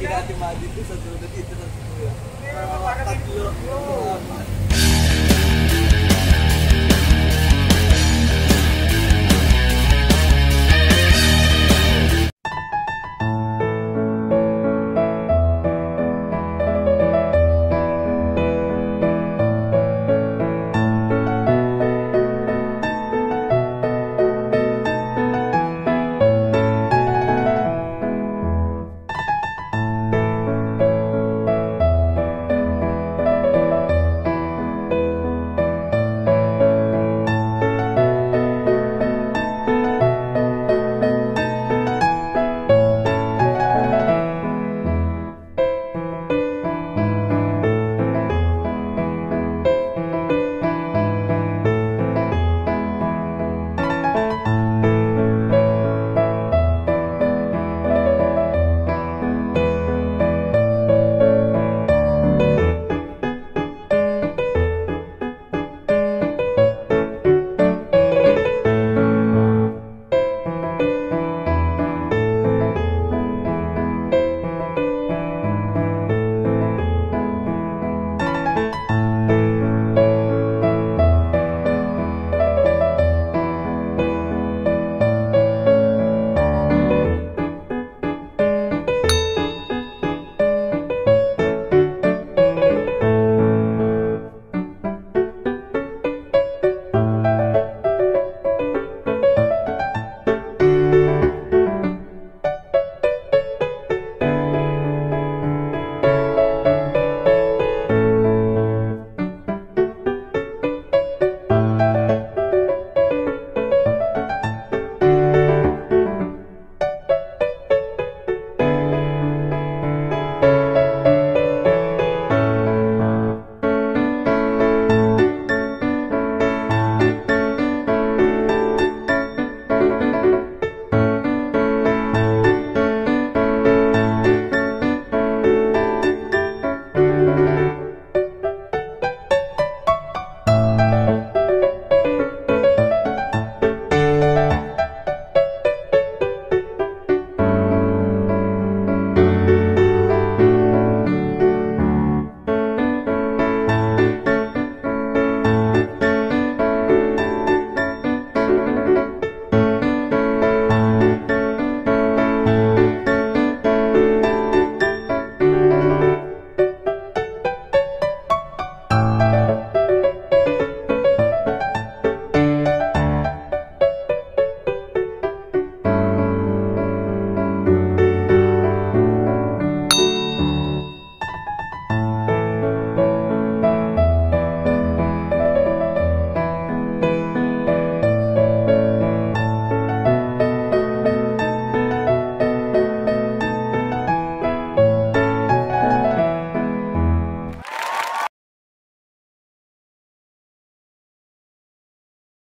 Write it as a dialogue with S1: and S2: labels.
S1: kinati Madit itu satu detik itu. Satu ya